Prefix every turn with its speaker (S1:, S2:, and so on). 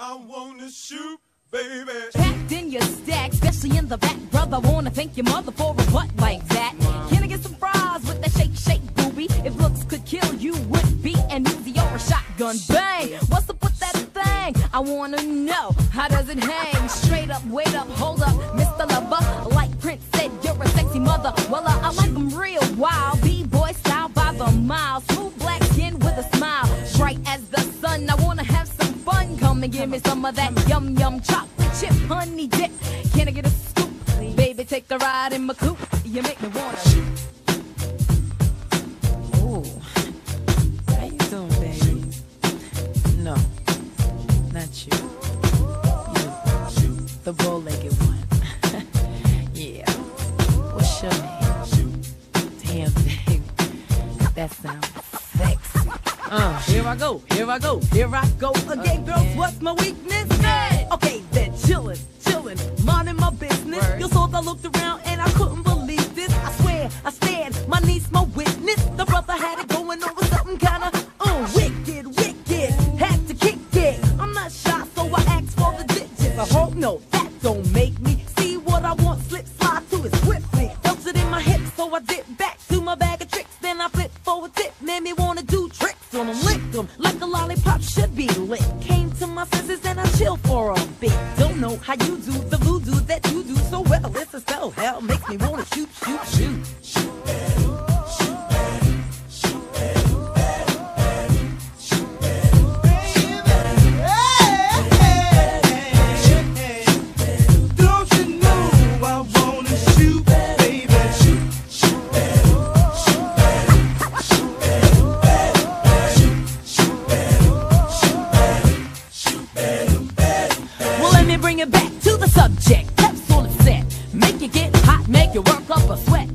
S1: I wanna shoot, baby.
S2: Packed in your stack, especially in the back, brother. Wanna thank your mother for a butt like that. Can I get some fries with that shake, shake, booby? If looks could kill you, would be an Uzi or a shotgun. Bang! What's up with that thing? I wanna know. How does it hang? Straight up, wait up, hold up. And give me some of that yum yum chocolate chip honey dip. Can I get a scoop? Baby, take a ride in my coupe. You make me wanna.
S3: Ooh. How you doing, baby? No, not you. You, the bow-legged one. yeah. What's your name? Damn, baby. That sounds. Uh, here I go, here I go, here I go again, girls. What's my weakness? Okay, then chillin', chillin', minding my business. You saw I looked around and I couldn't believe this. I swear, I stand, my niece, my witness. The brother had it going over something kinda, uh, wicked, wicked. Had to kick it. I'm not shy, so I asked for the digits. I hope no, that don't make me see what I want. Slip, slide to it swiftly. Felt it in my hips, so I dip back to my bag of tricks. Then I flip for a tip, made me wanna do on them, lick them like a lollipop should be lit. Came to my senses and I chill for a bit. Don't know how you do the voodoo that you do so well. It's a spell, hell makes me wanna shoot, shoot, shoot.
S1: Don't
S2: Bring it back to the subject. Capsule is set. Make you get hot, make you work up a sweat